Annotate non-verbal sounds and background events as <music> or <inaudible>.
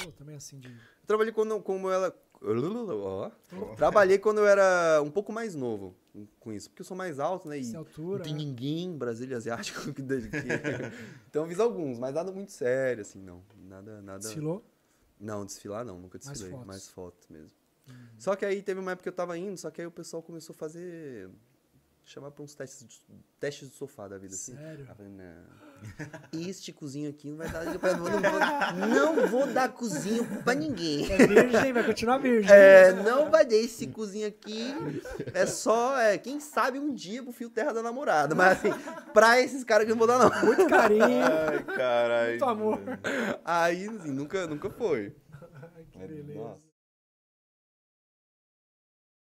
trabalhou também assim de. Eu trabalhei quando, como ela. <laughs> Ó. Trabalhei quando eu era um pouco mais novo com isso. Porque eu sou mais alto, né? E altura. não tem né? ninguém Brasília asiático que <laughs> Então eu fiz alguns, mas nada muito sério, assim, não. Nada. nada... Desfilou? Não, desfilar não, nunca Mais desfilei. fotos. Mais fotos mesmo. Só que aí teve uma época que eu tava indo, só que aí o pessoal começou a fazer. chamar pra uns testes, de- testes do sofá da vida, assim. Sério? Este cozinho aqui não vai dar. pra- Não vou, não vou dar cozinho pra ninguém. É virgem, vai continuar virgem. É, não vai dar esse cozinho aqui. É só, é, quem sabe um dia pro fio terra da namorada. Mas assim, pra esses caras que eu não vou dar, não. Muito carinho. Ai, caralho. Muito amor. Aí, assim, nunca, nunca foi. Ai, que beleza. nossa.